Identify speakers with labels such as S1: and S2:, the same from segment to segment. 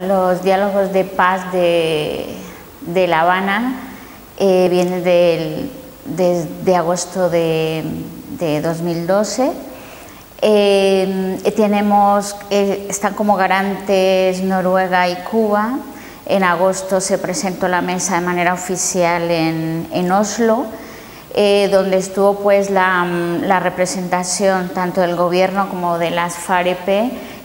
S1: Los diálogos de paz de, La Habana eh, vienen de, agosto de, 2012. Eh, tenemos, eh, están como garantes Noruega y Cuba. En agosto se presentó la mesa de manera oficial en, Oslo, donde estuvo pues la, representación tanto del gobierno como de las FAREP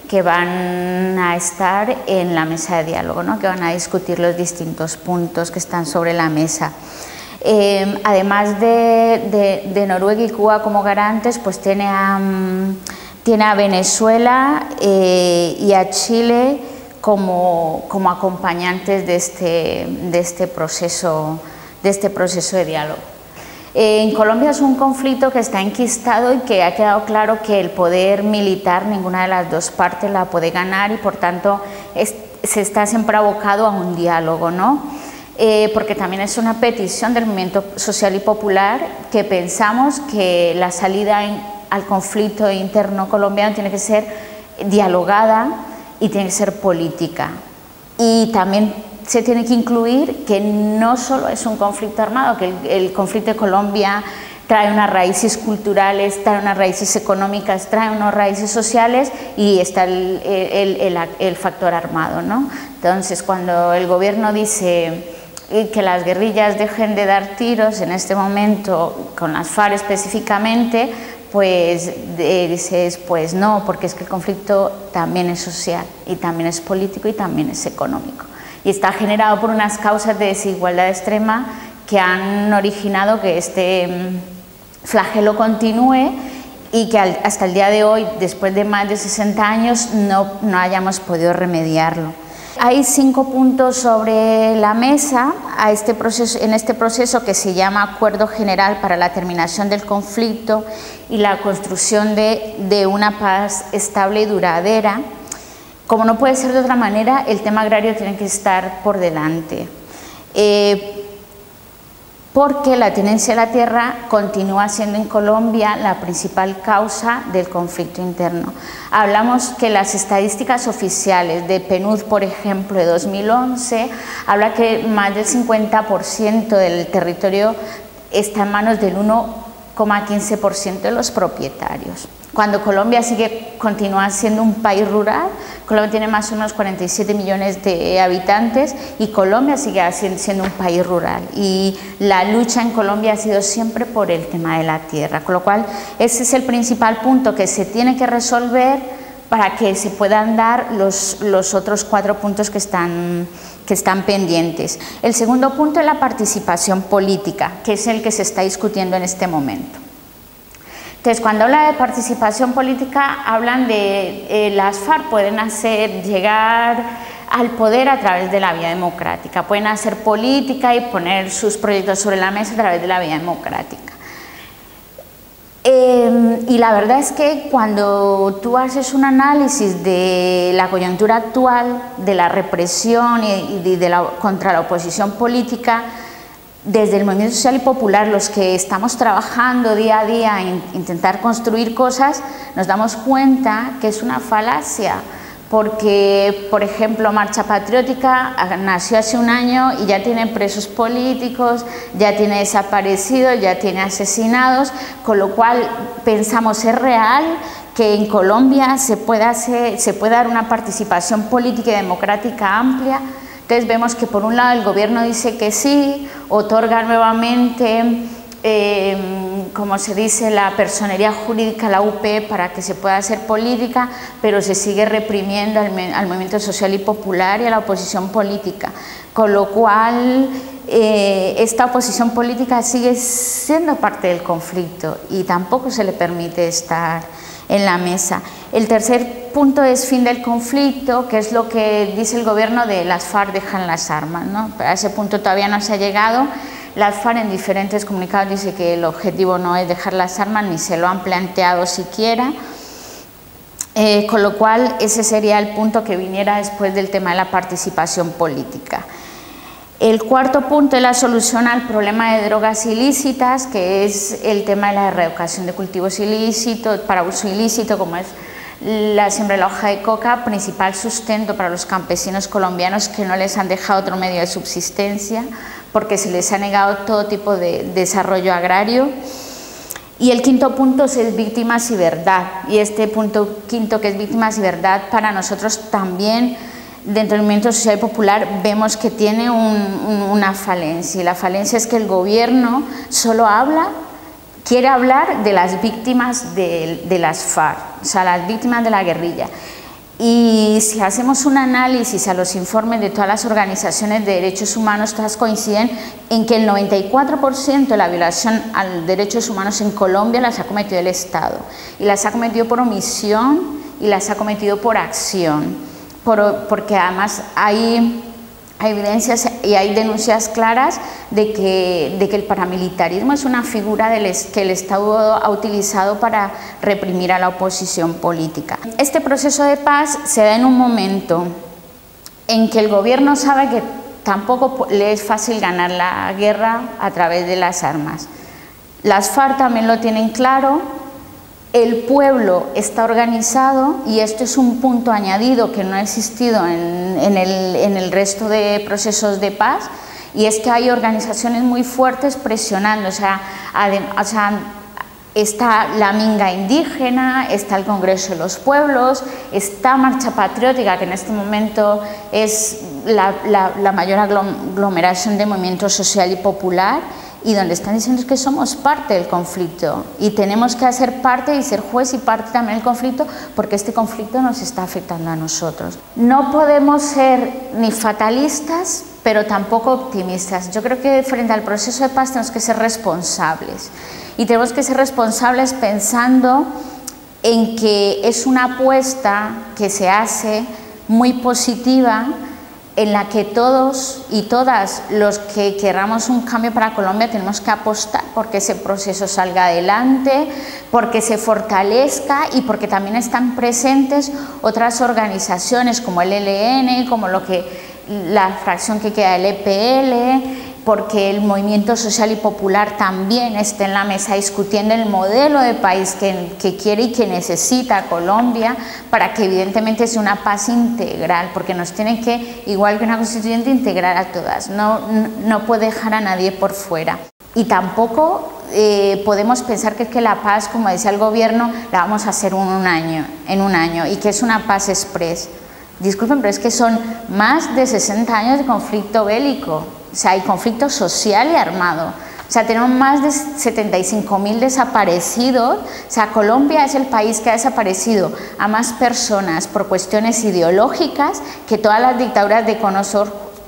S1: que van a estar en la mesa de diálogo, ¿no? que van a discutir los distintos puntos que están sobre la mesa. Eh, además de, Noruega y Cuba como garantes, pues tiene a, mm, tiene a Venezuela eh, y a Chile como, como acompañantes de este, de, este proceso, de este proceso de diálogo. Eh, en Colombia es un conflicto que está enquistado y que ha quedado claro que el poder militar, ninguna de las dos partes la puede ganar y por tanto se está siempre abocado a un diálogo, ¿no? Eh, porque también es una petición del movimiento social y popular que pensamos que la salida al conflicto interno colombiano tiene que ser dialogada y tiene que ser política. Y también se tiene que incluir que no solo es un conflicto armado, que el, conflicto de Colombia trae unas raíces culturales, trae unas raíces económicas, trae unas raíces sociales y está el, factor armado. ¿no? Entonces, cuando el gobierno dice que las guerrillas dejen de dar tiros en este momento, con las FARC específicamente, pues dices, pues no, porque es que el conflicto también es social y también es político y también es económico y está generado por unas causas de desigualdad extrema que han originado que este mm, flagelo continúe y que hasta el día de hoy, después de más de 60 años, no, no hayamos podido remediarlo. Hay cinco puntos sobre la mesa a este proceso, en este proceso que se llama Acuerdo General para la Terminación del Conflicto y la construcción de, de una paz estable y duradera. Como no puede ser de otra manera, el tema agrario tiene que estar por delante. Eh, porque la tenencia de la tierra continúa siendo en Colombia la principal causa del conflicto interno. Hablamos que las estadísticas oficiales de PNUD, por ejemplo, de 2011, habla que más del 50% del territorio está en manos del 1,15% de los propietarios. Cuando Colombia sigue, continúa siendo un país rural, Colombia tiene más o menos 47 millones de habitantes y Colombia sigue siendo un país rural. Y la lucha en Colombia ha sido siempre por el tema de la tierra, con lo cual ese es el principal punto que se tiene que resolver para que se puedan dar los, los otros cuatro puntos que están, que están pendientes. El segundo punto es la participación política, que es el que se está discutiendo en este momento. Entonces, cuando habla de participación política, hablan de eh, las FARC pueden hacer llegar al poder a través de la vía democrática, pueden hacer política y poner sus proyectos sobre la mesa a través de la vía democrática. Em, y la verdad es que cuando tú haces un análisis de la coyuntura actual, de la represión y, de la, contra la oposición política, desde el movimiento social y popular, los que estamos trabajando día a día en intentar construir cosas, nos damos cuenta que es una falacia, porque, por ejemplo, Marcha Patriótica nació hace un año y ya tiene presos políticos, ya tiene desaparecidos, ya tiene asesinados, con lo cual pensamos es real que en Colombia se pueda, hacer, se pueda dar una participación política y democrática amplia entonces vemos que por un lado el gobierno dice que sí, otorga nuevamente, eh, como se dice, la personería jurídica, la UP, para que se pueda hacer política, pero se sigue reprimiendo al, movimiento social y popular y a la oposición política. Con lo cual, eh, esta oposición política sigue siendo parte del conflicto y tampoco se le permite estar en la mesa. El tercer punto es fin del conflicto, que es lo que dice el gobierno de las FARC dejan las armas. ¿no? A ese punto todavía no se ha llegado. Las FARC en diferentes comunicados dice que el objetivo no es dejar las armas, ni se lo han planteado siquiera. Eh, con lo cual ese sería el punto que viniera después del tema de la participación política. El cuarto punto es la solución al problema de drogas ilícitas, que es el tema de la erradicación de cultivos ilícitos, para uso ilícito, como es la siembra de la hoja de coca, principal sustento para los campesinos colombianos que no les han dejado otro medio de subsistencia porque se les ha negado todo tipo de desarrollo agrario. Y el quinto punto es víctimas y verdad. Y este punto quinto que es víctimas y verdad para nosotros también dentro del movimiento social popular vemos que tiene una falencia. Y la falencia es que el gobierno solo habla quiere hablar de las víctimas de, las FARC, o sea, las víctimas de la guerrilla. Y si hacemos un análisis a los informes de todas las organizaciones de derechos humanos, todas coinciden en que el 94% de la violación a derechos humanos en Colombia las ha cometido el Estado. Y las ha cometido por omisión y las ha cometido por acción, porque además hay hay evidencias y hay denuncias claras de que, el paramilitarismo es una figura del, que el Estado ha utilizado para reprimir a la oposición política. Este proceso de paz se da en un momento en que el gobierno sabe que tampoco le es fácil ganar la guerra a través de las armas. Las FARC también lo tienen claro, el pueblo está organizado y esto es un punto añadido que no ha existido en, el, resto de procesos de paz y es que hay organizaciones muy fuertes presionando, o sea, está la Minga indígena, está el Congreso de los Pueblos, está Marcha Patriótica, que en este momento es la, la mayor aglomeración de movimiento social y popular, y donde están diciendo que somos parte del conflicto y tenemos que hacer parte y ser juez y parte también del conflicto porque este conflicto nos está afectando a nosotros. No podemos ser ni fatalistas, pero tampoco optimistas. Yo creo que frente al proceso de paz tenemos que ser responsables y tenemos que ser responsables pensando en que es una apuesta que se hace muy positiva en la que todos y todas los que queramos un cambio para Colombia tenemos que apostar porque ese proceso salga adelante, porque se fortalezca y porque también están presentes otras organizaciones como el ELN, como lo que la fracción que queda del EPL, porque el movimiento social y popular también está en la mesa discutiendo el modelo de país que, quiere y que necesita Colombia para que evidentemente sea una paz integral, porque nos tiene que, igual que una constituyente, integrar a todas, no, no puede dejar a nadie por fuera. Y tampoco eh, podemos pensar que, es que la paz, como decía el gobierno, la vamos a hacer en un año, en un año y que es una paz express. Disculpen, pero es que son más de 60 años de conflicto bélico. O sea, hay conflicto social y armado. O sea, tenemos más de 75 mil desaparecidos. O sea, Colombia es el país que ha desaparecido a más personas por cuestiones ideológicas que todas las dictaduras de Cono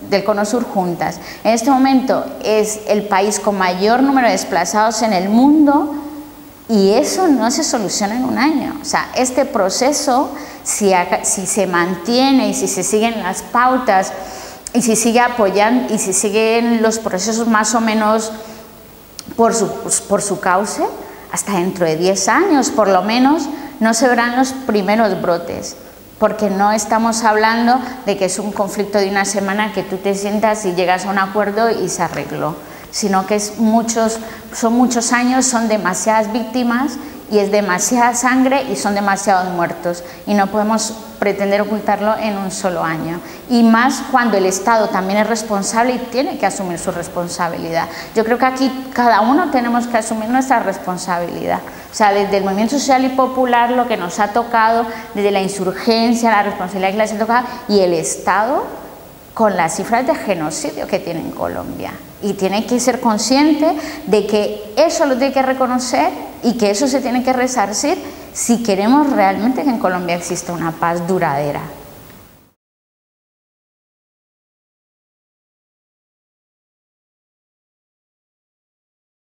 S1: del Cono Sur juntas. En este momento es el país con mayor número de desplazados en el mundo y eso no se soluciona en un año. O sea, este proceso, si, si se mantiene y si se siguen las pautas y si sigue apoyando y si siguen los procesos más o menos por su, por su cauce, hasta dentro de 10 años por lo menos no se verán los primeros brotes, porque no estamos hablando de que es un conflicto de una semana que tú te sientas y llegas a un acuerdo y se arregló, sino que es muchos, son muchos años, son demasiadas víctimas y es demasiada sangre y son demasiados muertos y no podemos pretender ocultarlo en un solo año. Y más cuando el Estado también es responsable y tiene que asumir su responsabilidad. Yo creo que aquí cada uno tenemos que asumir nuestra responsabilidad. O sea, desde el movimiento social y popular lo que nos ha tocado, desde la insurgencia, la responsabilidad que les ha tocado y el Estado con las cifras de genocidio que tiene en Colombia. Y tiene que ser consciente de que eso lo tiene que reconocer y que eso se tiene que resarcir si queremos realmente que en Colombia exista una paz duradera.